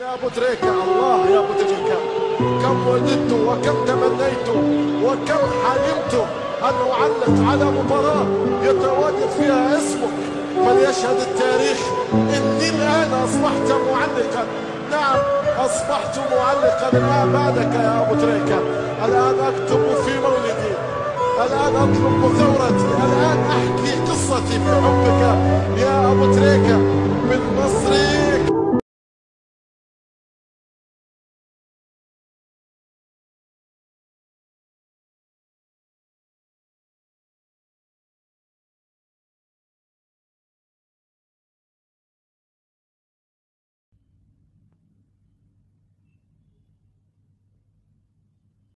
يا أبو تريكة الله يا أبو تريكة. كم وددت وكم تمنيت وكم حلمت أن أعلق على مباراة يتواجد فيها اسمك. فليشهد التاريخ إني الآن أصبحت معلقا. نعم أصبحت معلقا الان بعدك يا أبو تريكة. الآن أكتب في مولدي الآن اطلب ثورتي الآن أحكي قصتي في حبك. يا ابو